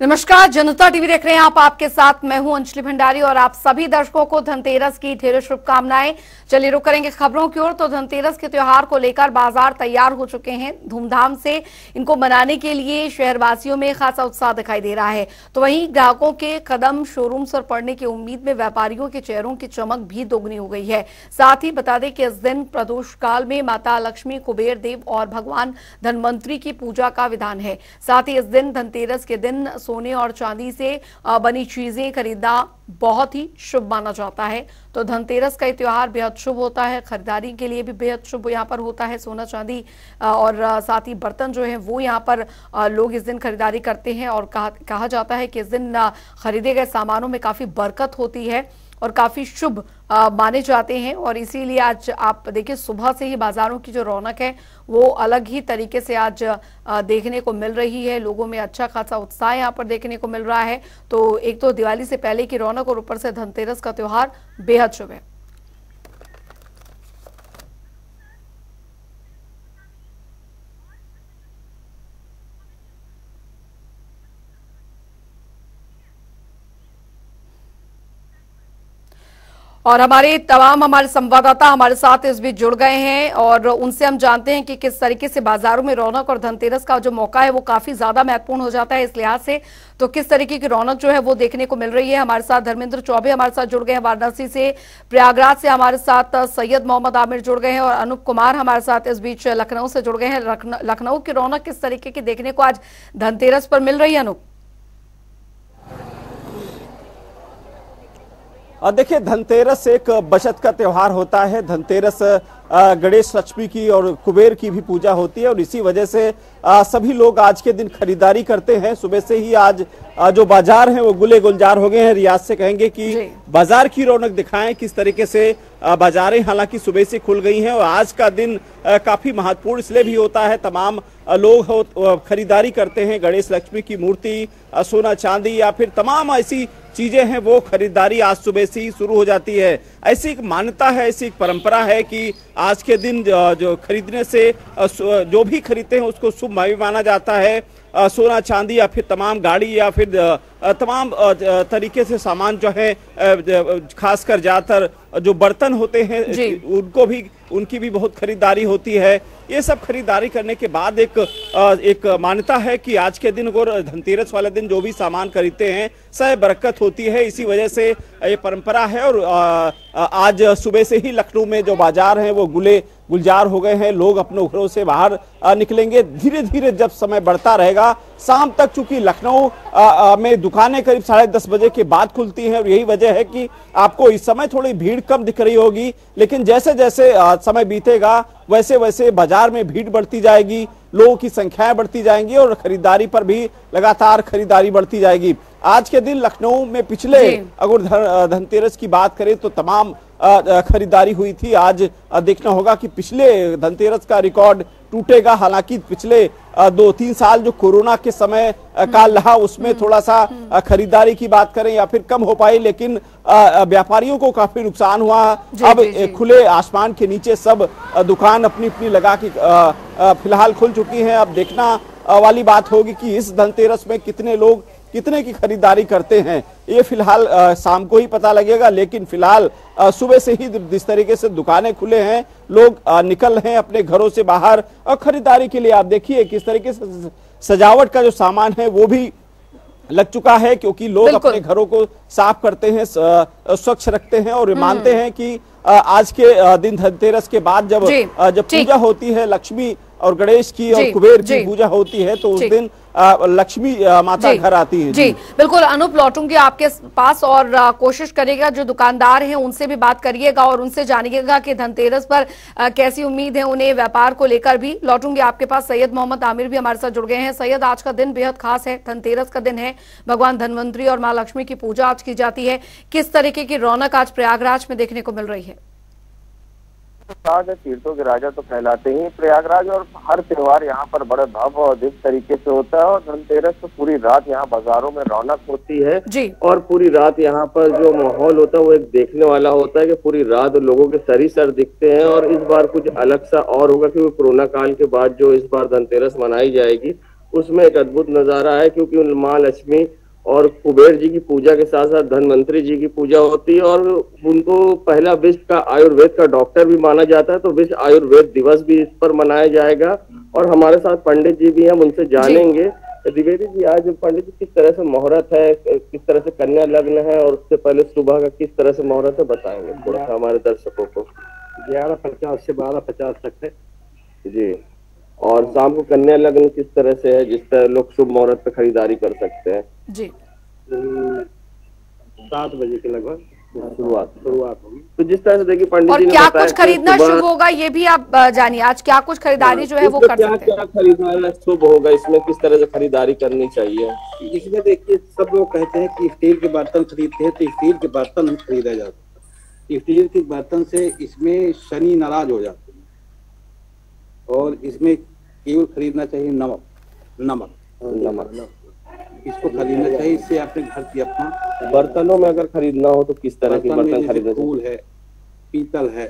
नमस्कार, जनता टीवी देख रहे हैं आप, आपके साथ मैं हूँ अंजलि भंडारी और आप सभी दर्शकों को धनतेरस की ढेरों शुभकामनाएँ। चलिए रुक करेंगे खबरों की ओर तो धनतेरस के त्योहार को लेकर बाज़ार तैयार हो चुके हैं धूमधाम से। इनको मनाने के लिए शहरवासियों में खासा उत्साह दिखाई दे रहा है। तो वहीं ग्राहकों के कदम शोरूम पर पड़ने की उम्मीद में व्यापारियों के चेहरों की चमक भी दोगुनी हो गई है। साथ ही बता दें कि इस दिन प्रदोष काल में माता लक्ष्मी, कुबेर देव और भगवान धनवंतरी की पूजा का विधान है। साथ ही इस दिन धनतेरस के दिन सोने और चांदी से बनी चीज़ें खरीदना बहुत ही शुभ माना जाता है। तो धनतेरस का त्यौहार बेहद शुभ होता है। खरीदारी के लिए भी बेहद शुभ यहाँ पर होता है सोना चांदी और साथ ही बर्तन जो है वो यहाँ पर लोग इस दिन खरीदारी करते हैं और कहा, कहा जाता है कि इस दिन खरीदे गए सामानों में काफ़ी बरकत होती है। और काफ़ी शुभ माने जाते हैं। और इसीलिए आज आप देखिए, सुबह से ही बाजारों की जो रौनक है, वो अलग ही तरीके से आज देखने को मिल रही है। लोगों में अच्छा खासा उत्साह यहाँ पर देखने को मिल रहा है। तो एक तो दिवाली से पहले की रौनक और ऊपर से धनतेरस का त्यौहार बेहद शुभ है। और हमारे तमाम हमारे संवाददाता हमारे साथ इस बीच जुड़ गए हैं और उनसे हम जानते हैं कि किस तरीके से बाजारों में रौनक और धनतेरस का जो मौका है वो काफ़ी ज़्यादा महत्वपूर्ण हो जाता है इस लिहाज से। तो किस तरीके की रौनक जो है वो देखने को मिल रही है? हमारे साथ धर्मेंद्र चौबे हमारे साथ जुड़ गए हैं, वाराणसी से। प्रयागराज से हमारे साथ सैयद मोहम्मद आमिर जुड़ गए हैं और अनूप कुमार हमारे साथ इस बीच लखनऊ से जुड़ गए हैं। लखनऊ की रौनक किस तरीके की देखने को आज धनतेरस पर मिल रही है, अनूप? देखिए धनतेरस एक बचत का त्यौहार होता है। धनतेरस गणेश लक्ष्मी की और कुबेर की भी पूजा होती है और इसी वजह से सभी लोग आज के दिन खरीदारी करते हैं। सुबह से ही आज जो बाज़ार हैं वो गुले गुलजार हो गए हैं। रियाज से कहेंगे कि बाज़ार की रौनक दिखाएँ किस तरीके से बाजारें हालाँकि सुबह से खुल गई हैं और आज का दिन काफ़ी महत्वपूर्ण इसलिए भी होता है। तमाम लोग खरीदारी करते हैं, गणेश लक्ष्मी की मूर्ति सोना चांदी या फिर तमाम ऐसी चीज़ें हैं, वो खरीदारी आज सुबह से ही शुरू हो जाती है। ऐसी एक मान्यता है, ऐसी एक परंपरा है कि आज के दिन जो खरीदने से जो भी खरीदते हैं, उसको शुभ माना जाता है। सोना चांदी या फिर तमाम गाड़ी या फिर तमाम तरीके से सामान जो है खासकर ज़्यादातर जो बर्तन होते हैं उनको भी उनकी भी बहुत खरीदारी होती है। ये सब खरीदारी करने के बाद एक एक मान्यता है कि आज के दिन और धनतेरस वाले दिन जो भी सामान खरीदते हैं सह बरकत होती है। इसी वजह से ये परंपरा है और आज सुबह से ही लखनऊ में जो बाज़ार हैं वो गुले गुलजार हो गए हैं। लोग अपने घरों से बाहर निकलेंगे। धीरे धीरे जब समय बढ़ता रहेगा शाम तक चूँकि लखनऊ में दुकानें करीब साढ़े दस बजे के बाद खुलती हैं और यही वजह है कि आपको इस समय थोड़ी भीड़ कम दिख रही होगी लेकिन जैसे जैसे समय बीतेगा वैसे वैसे बाज़ार में भीड़ बढ़ती जाएगी लोगों की संख्याएँ बढ़ती जाएँगी और खरीदारी पर भी लगातार खरीदारी बढ़ती जाएगी। आज के दिन लखनऊ में पिछले अगर धनतेरस की बात करें तो तमाम खरीदारी हुई थी। आज देखना होगा कि पिछले धनतेरस का रिकॉर्ड टूटेगा हालाँकि पिछले दो तीन साल जो कोरोना के समय काल रहा उसमें हम्म। थोड़ा सा हम्म। खरीदारी की बात करें या फिर कम हो पाई लेकिन व्यापारियों को काफ़ी नुकसान हुआ अब। खुले आसमान के नीचे सब दुकान अपनी अपनी लगा के फ़िलहाल खुल चुकी हैं अब देखना वाली बात होगी कि इस धनतेरस में कितने लोग कितने की खरीदारी करते हैं ये फ़िलहाल शाम को ही पता लगेगा लेकिन फ़िलहाल सुबह से ही जिस तरीके से दुकानें खुले हैं लोग निकल रहे हैं अपने घरों से बाहर। और खरीदारी के लिए आप देखिए किस तरीके से सजावट का जो सामान है वो भी लग चुका है क्योंकि लोग अपने घरों को साफ़ करते हैं स्वच्छ रखते हैं और हम्म। मानते हैं कि आज के दिन धनतेरस के बाद जब जब पूजा होती है लक्ष्मी और गणेश की और कुबेर की पूजा होती है तो उस दिन लक्ष्मी माता घर आती है। जी बिल्कुल अनुप लौटूँगी आपके पास और कोशिश करेगा जो दुकानदार हैं उनसे भी बात करिएगा और उनसे जानिएगा कि धनतेरस पर कैसी उम्मीद है उन्हें व्यापार को लेकर भी। लौटूँगी आपके पास सैयद मोहम्मद आमिर भी हमारे साथ जुड़ गए हैं। सैयद आज का दिन बेहद खास है धनतेरस का दिन है। भगवान धनवंतरी और माँ लक्ष्मी की पूजा आज की जाती है। किस तरीके की रौनक आज प्रयागराज में देखने को मिल रही है? है तीर्थों के राजा तो कहलाते ही प्रयागराज और हर त्योहार यहाँ पर बड़े भव्य और दिव्य तरीके से होता है और धनतेरस तो पूरी रात यहाँ बाजारों में रौनक होती है जी। और पूरी रात यहाँ पर जो माहौल होता है वो एक देखने वाला होता है कि पूरी रात लोगों के सरी सर दिखते हैं और इस बार कुछ अलग सा और होगा क्योंकि कोरोना काल के बाद जो इस बार धनतेरस मनाई जाएगी उसमें एक अद्भुत नज़ारा है क्योंकि माँ लक्ष्मी और कुबेर जी की पूजा के साथ साथ धनवंतरी जी की पूजा होती है और उनको पहला विश्व का आयुर्वेद का डॉक्टर भी माना जाता है तो विश्व आयुर्वेद दिवस भी इस पर मनाया जाएगा और हमारे साथ पंडित जी भी हैं उनसे जानेंगे। द्विवेदी जी आज पंडित जी किस तरह से मुहूर्त है किस तरह से कन्या लग्न है और उससे पहले सुबह का किस तरह से मुहूर्त है बताएँगे थोड़ा सा हमारे दर्शकों को। ग्यारह पचास से बारह पचास तक है। जी। और शाम को कन्या लग्न किस तरह से है जिस तरह लोग शुभ मुहूर्त पे खरीदारी कर सकते हैं? जी। सात बजे के लगभग शुरुआत। शुरुआत होगी। तो जिस तरह से देखिए पंडित और जी ने क्या कुछ खरीदना शुभ होगा ये भी आप जानिए। आज क्या कुछ खरीदारी जो है वो कर क्या सकते क्या खरीदारी शुभ होगा? इसमें किस तरह से खरीदारी करनी चाहिए? इसमें देखिए सब लोग कहते हैं कि स्टील के बर्तन खरीदते हैं तो स्टील के बर्तन खरीदा जाता स्टील के बर्तन से इसमें शनि नाराज़ हो जाते हैं। और इसमें केवल खरीदना चाहिए नमक नमक। नमक। इसको खरीदना चाहिए इससे अपने घर की अपना बर्तनों में अगर खरीदना हो तो किस तरह के बर्तन खरीदना फूल है पीतल है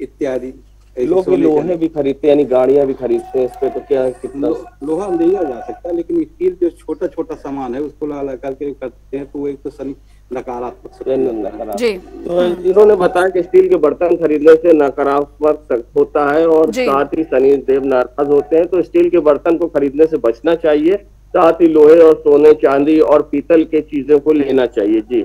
इत्यादि। लोग सोने लोहे भी खरीदते हैं यानी गाड़ियाँ भी खरीदते हैं इस पे तो क्या कितना? लो- लोहा लिया जा सकता है लेकिन स्टील जो छोटा छोटा सामान है उसको ला ला करके करते हैं तो वो एक तो शनि नकारात्मक जी। तो इन्होंने बताया कि स्टील के बर्तन खरीदने से नकारात्मक होता है और साथ ही शनि देव नाराज़ होते हैं। तो स्टील के बर्तन को खरीदने से बचना चाहिए साथ ही लोहे और सोने चांदी और पीतल के चीज़ों को लेना चाहिए। जी।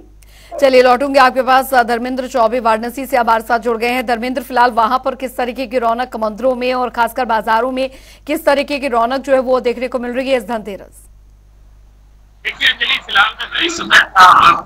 चलिए लौटूँगे आपके पास। धर्मेंद्र चौबे वाराणसी से हमारे साथ जुड़ गए हैं। धर्मेंद्र फ़िलहाल वहाँ पर किस तरीके की रौनक मंदिरों में और खासकर बाजारों में किस तरीके की रौनक जो है वो देखने को मिल रही है इस धनतेरस? देखिए फ़िलहाल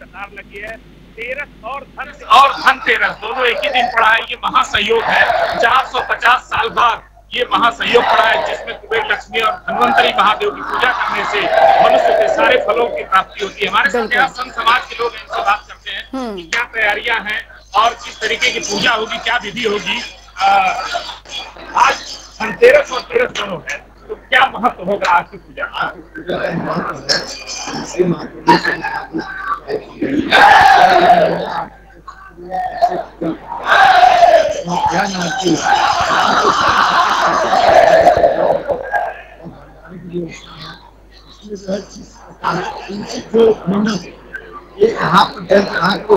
कतार लगी है तेरस और धन और धनतेरस दोनों एक ही दिन पड़ा है ये महासंयोग है 450 साल बाद ये महासंयोग पड़ा है जिसमें कुबेर लक्ष्मी और धन्वंतरी महादेव की पूजा करने से मनुष्य के सारे फलों की प्राप्ति होती है हमारे साथ संत समाज के लोग इनसे बात करते हैं कि क्या तैयारियाँ हैं और किस तरीके की पूजा होगी क्या विधि होगी आज धनतेरस और तेरस दोनों है। तो क्या महत्व होगा की पूजा का?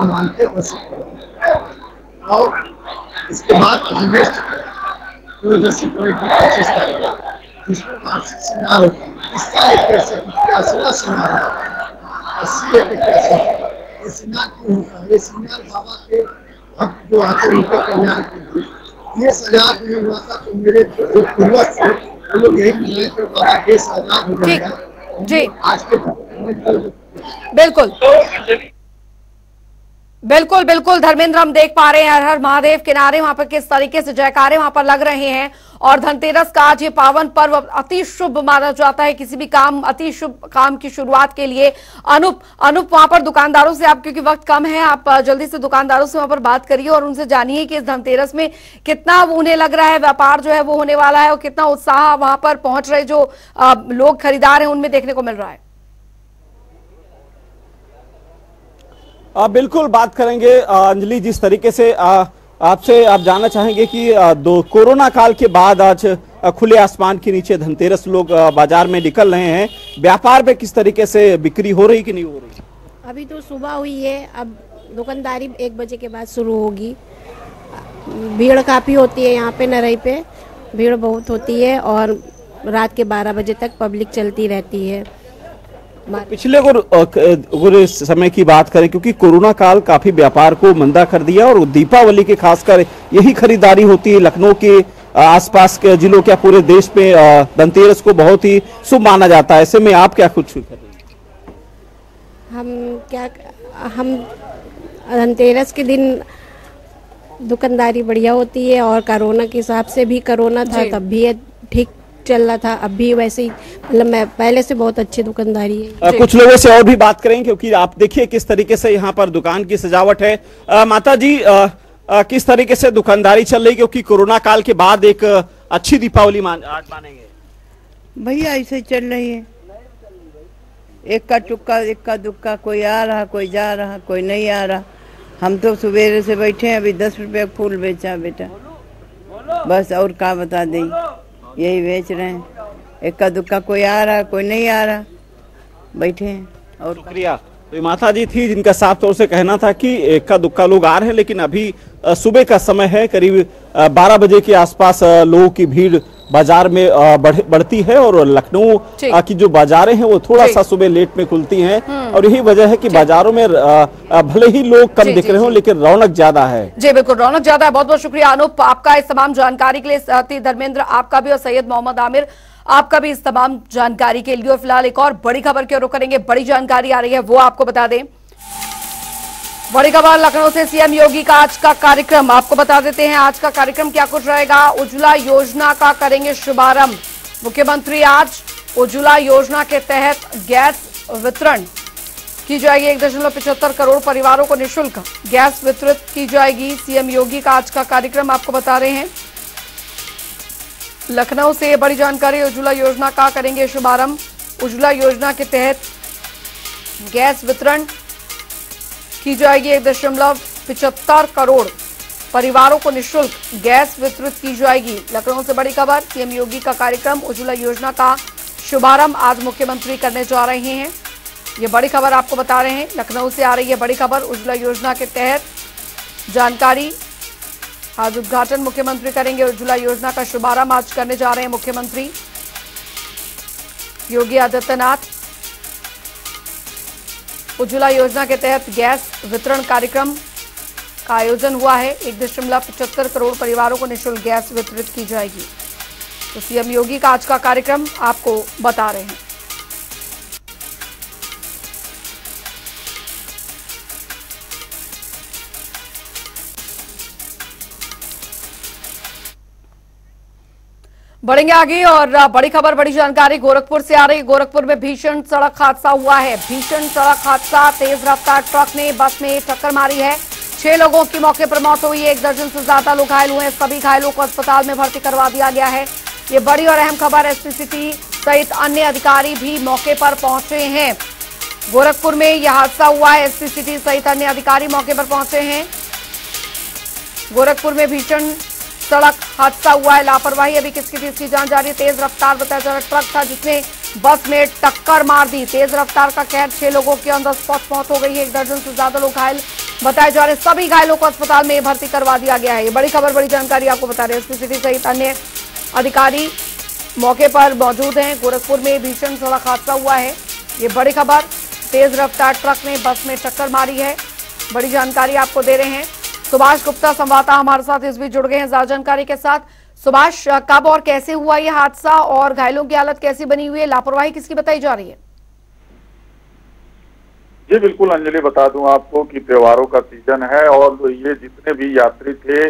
मानते और इसके बाद इन्वेस्ट दूरदर्शी की कोशिश करेगा इसका कैसे असला कैसे बाबा के भक्त जो आते हैं कल्याण ये सजाद नहीं हुआ था तो मेरे जो जो पूर्वज थे वो लोग यही मिले थे बाबा ये सजाद हो जाएगा जी। आज के बिल्कुल तो बिल्कुल बिल्कुल, धर्मेंद्र, हम देख पा रहे हैं हर हर महादेव किनारे वहाँ पर किस तरीके से जयकारे वहाँ पर लग रहे हैं। और धनतेरस का आज ये पावन पर्व अति शुभ माना जाता है किसी भी काम, अति शुभ काम की शुरुआत के लिए। अनुप अनुप, वहाँ पर दुकानदारों से आप, क्योंकि वक्त कम है, आप जल्दी से दुकानदारों से वहाँ पर बात करिए और उनसे जानिए कि इस धनतेरस में कितना उन्हें लग रहा है, व्यापार जो है वो होने वाला है और कितना उत्साह वहाँ पर पहुँच रहे जो लोग खरीदार हैं, उनमें देखने को मिल रहा है। आ, बिल्कुल बात करेंगे अंजलि जिस तरीके से आपसे आप जानना चाहेंगे कि आ, दो कोरोना काल के बाद आज खुले आसमान के नीचे धनतेरस लोग बाज़ार में निकल रहे हैं। व्यापार में किस तरीके से बिक्री हो रही कि नहीं हो रही? अभी तो सुबह हुई है अब दुकानदारी एक बजे के बाद शुरू होगी। भीड़ काफ़ी होती है यहाँ पे नरई पे। भीड़ बहुत होती है और रात के 12 बजे तक पब्लिक चलती रहती है। पिछले गुर, अ, गुर समय की बात करें क्योंकि कोरोना काल काफ़ी व्यापार को मंदा कर दिया और दीपावली के खासकर यही खरीदारी होती है लखनऊ के आसपास के जिलों के पूरे देश में धनतेरस को बहुत ही शुभ माना जाता है। ऐसे में आप क्या कुछ कर हम क्या हम धनतेरस के दिन दुकानदारी बढ़िया होती है और कोरोना के हिसाब से भी कोरोना था तब भी ठीक चल रहा था अब भी वैसे ही मतलब मैं पहले से बहुत अच्छी दुकानदारी है। अ, कुछ लोगों से और भी बात करेंगे क्योंकि आप देखिए किस तरीके से यहाँ पर दुकान की सजावट है। अ, माता जी अ, अ, किस तरीके से दुकानदारी चल रही क्योंकि कोरोना काल के बाद एक अच्छी दीपावली मान मानेंगे। भैया ऐसे चल रही है। एक का चुक्का एक का दुक्का कोई आ रहा कोई जा रहा कोई नहीं आ रहा। हम तो सवेरे से बैठे हैं अभी दस रुपए फूल बेचा बेटा। बस और क्या बता दें। यही बेच रहे हैं। इक्का दुक्का कोई आ रहा, कोई नहीं आ रहा। बैठे हैं और शुक्रिया। तो माता जी थी जिनका साफ़ तौर से कहना था कि इक्का दुक्का लोग आ रहे हैं, लेकिन अभी सुबह का समय है करीब अ, 12 बजे के आसपास लोगों की भीड़ बाज़ार में बढ़, बढ़ती है और लखनऊ की जो बाजारें हैं वो थोड़ा सा सुबह लेट में खुलती हैं। और यही वजह है कि बाजारों में भले ही लोग कम दिख रहे हो लेकिन रौनक ज़्यादा है। जी बिल्कुल रौनक ज़्यादा है। बहुत बहुत शुक्रिया अनूप आपका इस तमाम जानकारी के लिए साथ धर्मेंद्र आपका भी और सैयद मोहम्मद आमिर आपका भी इस तमाम जानकारी के लिए। और फ़िलहाल एक और बड़ी खबर की ओर करेंगे। बड़ी जानकारी आ रही है वो आपको बता दें। बड़ी खबर लखनऊ से सीएम योगी का आज का कार्यक्रम। आपको बता देते हैं आज का कार्यक्रम क्या कुछ रहेगा। उज्ज्वला योजना का करेंगे शुभारंभ। मुख्यमंत्री आज उज्ज्वला योजना के तहत गैस वितरण की जाएगी एक दशमलव पिछहत्तर करोड़ परिवारों को निशुल्क गैस वितरित की जाएगी। सीएम योगी का आज का कार्यक्रम आपको बता रहे हैं। लखनऊ से बड़ी जानकारी, उज्ज्वला योजना का करेंगे शुभारंभ। उज्ज्वला योजना के तहत गैस वितरण की जाएगी एक दशमलव पिछहत्तर करोड़। परिवारों को निशुल्क गैस वितरित की जाएगी। लखनऊ से बड़ी खबर, सीएम योगी का कार्यक्रम उज्ज्वला योजना का शुभारंभ आज मुख्यमंत्री करने जा रहे हैं। ये बड़ी खबर आपको बता रहे हैं। लखनऊ से आ रही है बड़ी खबर उज्ज्वला योजना के तहत। जानकारी, आज उद्घाटन मुख्यमंत्री करेंगे। उज्ज्वला योजना का शुभारंभ आज करने जा रहे हैं मुख्यमंत्री। योगी आदित्यनाथ उज्ज्वला योजना के तहत गैस वितरण कार्यक्रम का आयोजन हुआ है। एक दशमलव पचहत्तर करोड़ परिवारों को निःशुल्क गैस वितरित की जाएगी। तो सीएम योगी का आज का कार्यक्रम आपको बता रहे हैं। बढ़ेंगे आगे और बड़ी खबर, बड़ी जानकारी। गोरखपुर से आ रही, गोरखपुर में भीषण सड़क हादसा हुआ है। भीषण सड़क हादसा, तेज रफ्तार ट्रक ने बस में टक्कर मारी है। छह लोगों की मौके पर मौत हुई है एक दर्जन से ज़्यादा लोग घायल हुए हैं। सभी घायलों को अस्पताल में भर्ती करवा दिया गया है। ये बड़ी और अहम खबर सिटी सहित अन्य अधिकारी भी मौके पर पहुँचे हैं। गोरखपुर में यह हादसा हुआ है, एसपी सहित अन्य अधिकारी मौके पर पहुँचे हैं। गोरखपुर में भीषण सड़क हादसा हुआ है, लापरवाही। अभी किसकी थी की जाँच जारी तेज रफ्तार बताया जा रहा ट्रक था जिसने बस में टक्कर मार दी। तेज रफ्तार का कहर छह लोगों की द स्पॉट मौत हो गई है। एक दर्जन से ज़्यादा लोग घायल बताए जा रहे सभी घायलों को अस्पताल में भर्ती करवा दिया गया है। ये बड़ी खबर, बड़ी जानकारी आपको बता रहे हैं। एसपी सहित अन्य अधिकारी मौके पर मौजूद हैं। गोरखपुर में भीषण सड़क हादसा हुआ है। ये बड़ी खबर, तेज रफ्तार ट्रक ने बस में टक्कर मारी है। बड़ी जानकारी आपको दे रहे हैं। सुभाष गुप्ता संवाददाता हमारे साथ इस बीच जुड़ गए हैं। ज़्यादा जानकारी के साथ, सुभाष, कब और कैसे हुआ ये हादसा और घायलों की हालत कैसी बनी हुई है? लापरवाही किसकी बताई जा रही है? जी, बिल्कुल अंजलि, बता दूँ आपको कि त्योहारों का सीज़न है और ये जितने भी यात्री थे,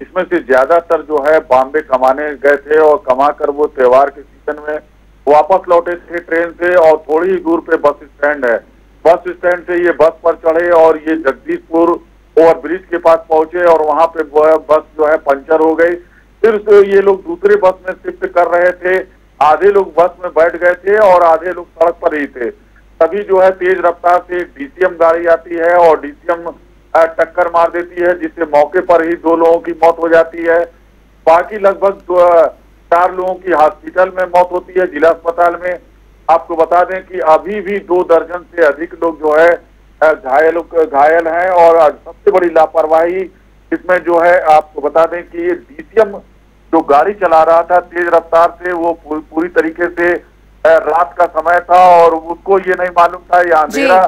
इसमें से ज़्यादातर जो है बॉम्बे कमाने गए थे और कमा कर वो त्योहार के सीज़न में वापस लौटे थे ट्रेन से और थोड़ी ही दूर पे बस स्टैंड है। बस स्टैंड से ये बस पर चढ़े और ये जगदीशपुर ओवर ब्रिज के पास पहुँचे और वहाँ पे बस जो है पंचर हो गई। फिर ये लोग दूसरे बस में शिफ्ट कर रहे थे। आधे लोग बस में बैठ गए थे और आधे लोग सड़क पर ही थे। तभी जो है तेज रफ्तार से डीसीएम गाड़ी आती है और डीसीएम टक्कर मार देती है, जिससे मौके पर ही दो लोगों की मौत हो जाती है। बाकी लगभग चार लोगों की हॉस्पिटल में मौत होती है, जिला अस्पताल में। आपको बता दें कि अभी भी दो दर्जन से अधिक लोग जो है घायल घायल हैं और सबसे बड़ी लापरवाही इसमें जो है आपको बता दें कि ये डीसीएम जो गाड़ी चला रहा था तेज रफ्तार से वो पूरी तरीके से रात का समय था और उसको ये नहीं मालूम था ये अंधेरा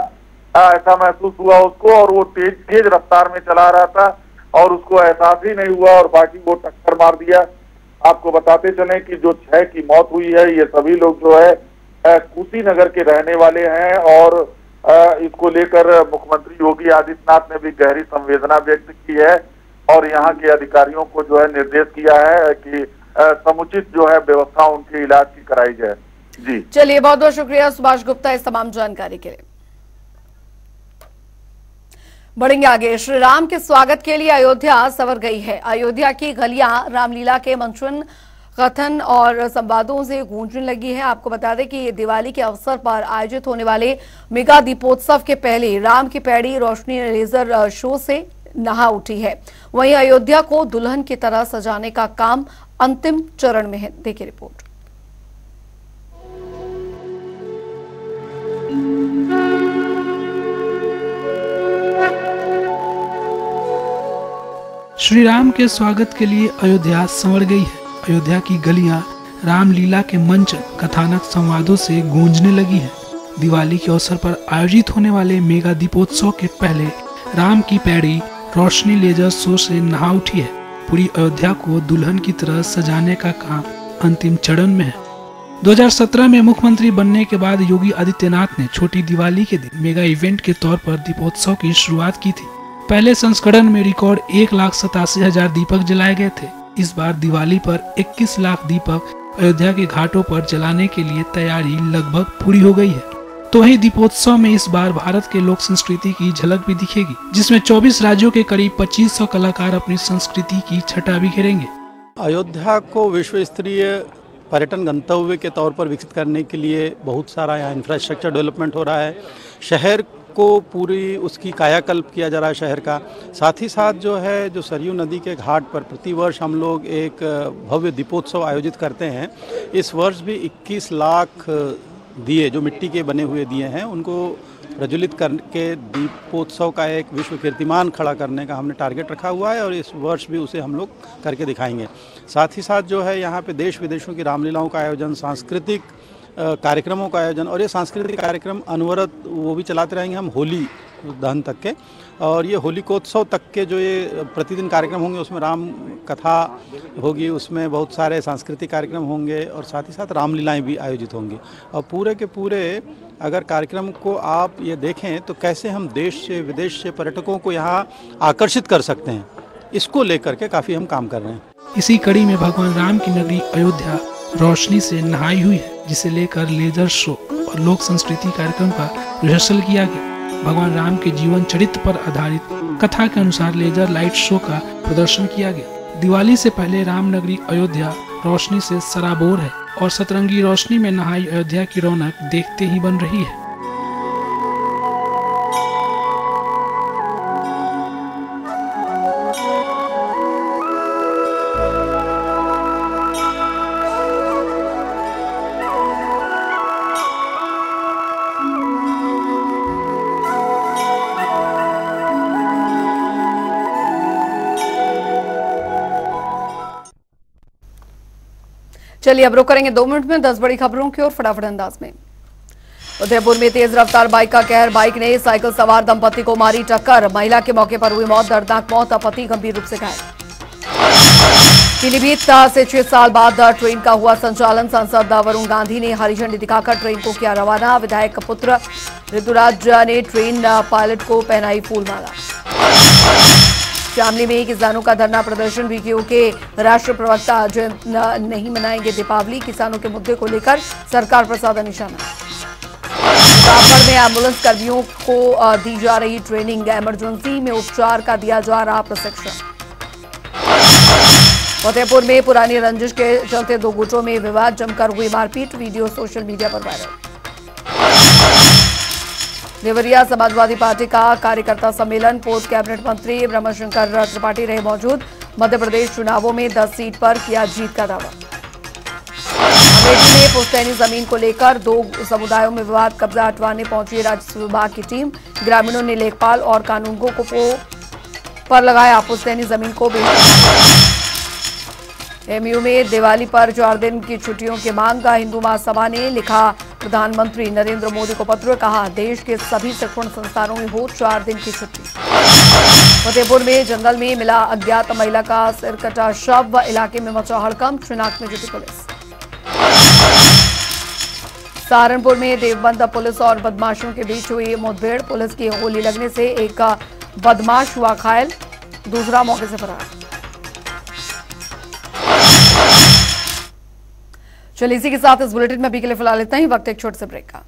ऐसा महसूस हुआ उसको और वो तेज तेज रफ्तार में चला रहा था और उसको एहसास ही नहीं हुआ और बाकी वो टक्कर मार दिया। आपको बताते चले कि जो छह की मौत हुई है ये सभी लोग जो है कुशीनगर के रहने वाले हैं और इसको लेकर मुख्यमंत्री योगी आदित्यनाथ ने भी गहरी संवेदना व्यक्त की है और यहाँ के अधिकारियों को जो है निर्देश किया है कि समुचित जो है व्यवस्था उनके इलाज की कराई जाए। जी। चलिए, बहुत बहुत शुक्रिया सुभाष गुप्ता इस तमाम जानकारी के लिए। बढ़ेंगे आगे। श्री राम के स्वागत के लिए अयोध्या सवर गई है। अयोध्या की गलियाँ रामलीला के मंचन कथन और संवादों से गूंजने लगी है। आपको बता दें कि दिवाली के अवसर पर आयोजित होने वाले मेगा दीपोत्सव के पहले राम की पैड़ी रोशनी लेजर शो से नहा उठी है। वहीं अयोध्या को दुल्हन की तरह सजाने का काम अंतिम चरण में है। देखिए रिपोर्ट। श्री राम के स्वागत के लिए अयोध्या संवर गई है। अयोध्या की गलियाँ रामलीला के मंच कथानक संवादों से गूंजने लगी है। दिवाली के अवसर पर आयोजित होने वाले मेगा दीपोत्सव के पहले राम की पैड़ी रोशनी लेजर शो से नहा उठी है। पूरी अयोध्या को दुल्हन की तरह सजाने का काम अंतिम चरण में है। 2017 में मुख्यमंत्री बनने के बाद योगी आदित्यनाथ ने छोटी दिवाली के दिन मेगा इवेंट के तौर पर दीपोत्सव की शुरुआत की थी। पहले संस्करण में रिकॉर्ड एक लाख सतासी हज़ार दीपक जलाए गए थे। इस बार दिवाली पर 21 लाख दीपक अयोध्या के घाटों पर जलाने के लिए तैयारी लगभग पूरी हो गई है। तो वही दीपोत्सव में इस बार भारत के लोक संस्कृति की झलक भी दिखेगी, जिसमें 24 राज्यों के करीब 2500 कलाकार अपनी संस्कृति की छटा भी घेरेंगे। अयोध्या को विश्व स्तरीय पर्यटन गंतव्य के तौर पर विकसित करने के लिए बहुत सारा यहाँ इंफ्रास्ट्रक्चर डेवलपमेंट हो रहा है। शहर को पूरी उसकी कायाकल्प किया जा रहा है शहर का। साथ ही साथ जो है, जो सरयू नदी के घाट पर प्रतिवर्ष हम लोग एक भव्य दीपोत्सव आयोजित करते हैं। इस वर्ष भी 21 लाख दिए जो मिट्टी के बने हुए दिए हैं, उनको प्रज्वलित करके दीपोत्सव का एक विश्व कीर्तिमान खड़ा करने का हमने टारगेट रखा हुआ है और इस वर्ष भी उसे हम लोग करके दिखाएँगे। साथ ही साथ जो है, यहाँ पे देश विदेशों की रामलीलाओं का आयोजन, सांस्कृतिक कार्यक्रमों का आयोजन और ये सांस्कृतिक कार्यक्रम अनवरत वो भी चलाते रहेंगे हम होली दहन तक के। और ये होलिकोत्सव तक के जो ये प्रतिदिन कार्यक्रम होंगे, उसमें राम कथा होगी, उसमें बहुत सारे सांस्कृतिक कार्यक्रम होंगे और साथ ही साथ रामलीलाएँ भी आयोजित होंगी। और पूरे के पूरे अगर कार्यक्रम को आप ये देखें तो कैसे हम देश से, विदेश से पर्यटकों को यहाँ आकर्षित कर सकते हैं, इसको लेकर के काफ़ी हम काम कर रहे हैं। इसी कड़ी में भगवान राम की नगरी अयोध्या रोशनी से नहाई हुई है, जिसे लेकर लेजर शो और लोक संस्कृति कार्यक्रम का रिहर्सल किया गया। भगवान राम के जीवन चरित्र पर आधारित कथा के अनुसार लेजर लाइट शो का प्रदर्शन किया गया। दिवाली से पहले रामनगरी अयोध्या रोशनी से सराबोर है और सतरंगी रोशनी में नहाई अयोध्या की रौनक देखते ही बन रही है। चलिए अब रुक करेंगे दो मिनट में दस बड़ी खबरों की ओर फटाफट अंदाज में। उदयपुर में तेज रफ्तार बाइक का कहर, बाइक ने साइकिल सवार दंपति को मारी टक्कर। महिला के मौके पर हुई मौत, दर्दनाक मौत पति गंभीर रूप से घायल। पीलीभीत से छह साल बाद ट्रेन का हुआ संचालन। सांसद वरुण गांधी ने हरी झंडी दिखाकर ट्रेन को किया रवाना। विधायक पुत्र ऋतुराज ने ट्रेन पायलट को पहनाई फूलमाला शामली में किसानों का धरना प्रदर्शन भी क्योंकि राष्ट्र प्रवक्ता नहीं मनाएँगे दीपावली, किसानों के मुद्दे को लेकर सरकार पर साधा निशाना। रामगढ़ में एंबुलेंस कर्मियों को दी जा रही ट्रेनिंग, इमरजेंसी में उपचार का दिया जा रहा प्रशिक्षण। फतेहपुर में पुरानी रंजिश के चलते दो गुटों में विवाद, जमकर हुई मारपीट, वीडियो सोशल मीडिया पर वायरल। देवरिया समाजवादी पार्टी का कार्यकर्ता सम्मेलन, पूर्व कैबिनेट मंत्री ब्रह्मशंकर त्रिपाठी रहे मौजूद। मध्य प्रदेश चुनावों में 10 सीट पर किया जीत का दावा। अमेठी में पुस्तैनी ज़मीन को लेकर दो समुदायों में विवाद, कब्जा हटवाने पहुँची राजस्व विभाग की टीम। ग्रामीणों ने लेखपाल और कानूनगो को पर लगाया, पुस्तैनी ज़मीन को एमयू में दिवाली पर चार दिन की छुट्टियों की मांग का हिंदू महासभा ने लिखा प्रधानमंत्री नरेंद्र मोदी को पत्र कहा, देश के सभी शिक्षण संस्थानों में हो चार दिन की छुट्टी। फतेहपुर में जंगल में मिला अज्ञात महिला का सिर कटा शव इलाके में मचा हड़कम शिनाख्त में जुटी पुलिस। सहारनपुर में देवबंद पुलिस और बदमाशों के बीच हुई मुठभेड़, पुलिस की गोली लगने से एक बदमाश हुआ घायल, दूसरा मौके से फरार। चलिए इसी के साथ इस बुलेटिन में अभी के लिए फ़िलहाल इतना ही। वक्त एक छोटे से ब्रेक का।